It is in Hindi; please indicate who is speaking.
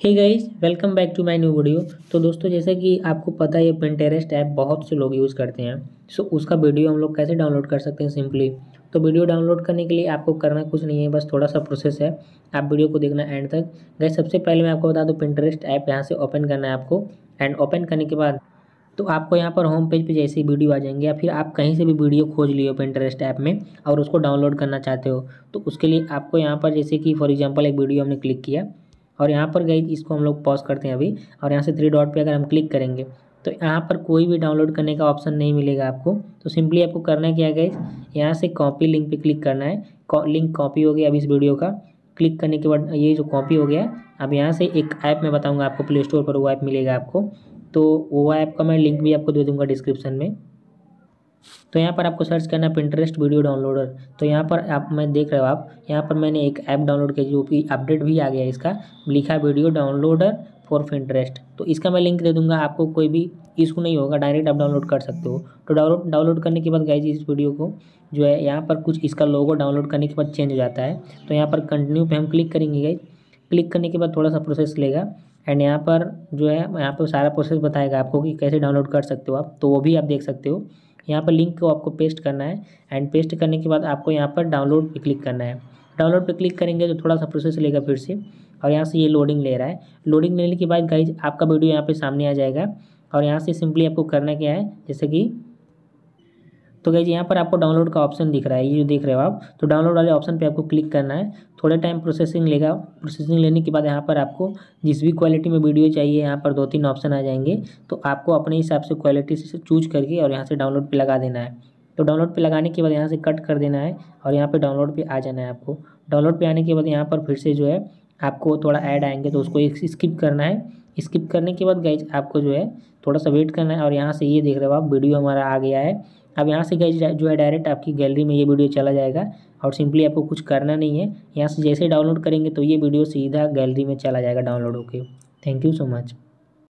Speaker 1: Hey guys welcome back to my new video तो दोस्तों, जैसा कि आपको पता है पिंटेरेस्ट ऐप बहुत से लोग यूज़ करते हैं। सो उसका वीडियो हम लोग कैसे डाउनलोड कर सकते हैं सिंपली तो वीडियो डाउनलोड करने के लिए आपको करना कुछ नहीं है, बस थोड़ा सा प्रोसेस है। आप वीडियो को देखना एंड तक। गैस सबसे पहले मैं आपको बता दूँ पिंटरेस्ट ऐप यहाँ से ओपन करना है आपको। एंड ओपन करने के बाद तो आपको यहाँ पर होम पेज पे जैसे ही वीडियो आ जाएँगे या फिर आप कहीं से भी वीडियो खोज लियो पिंटरेस्ट ऐप में और उसको डाउनलोड करना चाहते हो तो उसके लिए आपको यहाँ पर जैसे कि फॉर एग्जांपल एक वीडियो हमने क्लिक किया। और यहाँ पर गई, इसको हम लोग पॉज करते हैं अभी। और यहाँ से थ्री डॉट पे अगर हम क्लिक करेंगे तो यहाँ पर कोई भी डाउनलोड करने का ऑप्शन नहीं मिलेगा आपको। तो सिंपली आपको करना क्या गई यहाँ से कॉपी लिंक पे क्लिक करना है। लिंक कॉपी हो गया अब इस वीडियो का। क्लिक करने के बाद ये जो कॉपी हो गया, अब यहाँ से एक ऐप मैं बताऊँगा आपको प्ले स्टोर पर वो ऐप मिलेगा आपको। तो वो ऐप का मैं लिंक भी आपको दे दूँगा डिस्क्रिप्शन में। तो यहाँ पर आपको सर्च करना है पिंटरेस्ट वीडियो डाउनलोडर तो यहाँ पर आप, मैं देख रहे हो आप, यहाँ पर मैंने एक ऐप डाउनलोड किया, जो कि अपडेट भी आ गया इसका, लिखा वीडियो डाउनलोडर फॉर पिंटरेस्ट तो इसका मैं लिंक दे दूँगा, आपको कोई भी इशू नहीं होगा डायरेक्ट आप डाउनलोड कर सकते हो। तो डाउनलोड डाउनलोड करने के बाद गाइज़ इस वीडियो को जो है, यहाँ पर कुछ इसका लोगो डाउनलोड करने के बाद चेंज हो जाता है। तो यहाँ पर कंटिन्यू पे हम क्लिक करेंगे गाइज़ क्लिक करने के बाद थोड़ा सा प्रोसेस लेगा। एंड यहाँ पर जो है, यहाँ पर सारा प्रोसेस बताएगा आपको कि कैसे डाउनलोड कर सकते हो आप। तो वो भी आप देख सकते हो। यहाँ पर लिंक को आपको पेस्ट करना है एंड पेस्ट करने के बाद आपको यहाँ पर डाउनलोड पर क्लिक करना है। डाउनलोड पर क्लिक करेंगे तो थोड़ा सा प्रोसेस लेगा फिर से और यहाँ से ये लोडिंग ले रहा है। लोडिंग लेने के बाद गाइज़ आपका वीडियो यहाँ पर सामने आ जाएगा और यहाँ से सिंपली आपको करना क्या है? जैसे कि तो गई यहाँ पर आपको डाउनलोड का ऑप्शन दिख रहा है, ये जो देख रहे हो आप तो डाउनलोड वाले ऑप्शन पे आपको क्लिक करना है। थोड़े टाइम प्रोसेसिंग लेगा प्रोसेसिंग लेने के बाद यहाँ पर आपको जिस भी क्वालिटी में वीडियो चाहिए, यहाँ पर दो तीन ऑप्शन आ जाएँगे। तो आपको अपने हिसाब से क्वालिटी से चूज़ करके और यहाँ से डाउनलोड पर लगा देना है। तो डाउनलोड पे लगाने के बाद यहाँ से कट कर देना है और यहाँ पे डाउनलोड पे आ जाना है आपको। डाउनलोड पे आने के बाद यहाँ पर फिर से जो है आपको थोड़ा ऐड आएँगे तो उसको स्किप करना है। स्किप करने के बाद गाइज़ आपको जो है, थोड़ा सा वेट करना है और यहाँ से ये देख रहे हो आप वीडियो हमारा आ गया है। अब यहाँ से गाइज़ जो है डायरेक्ट आपकी गैलरी में ये वीडियो चला जाएगा और सिंपली आपको कुछ करना नहीं है। यहाँ से जैसे डाउनलोड करेंगे तो ये वीडियो सीधा गैलरी में चला जाएगा डाउनलोड होकर थैंक यू सो मच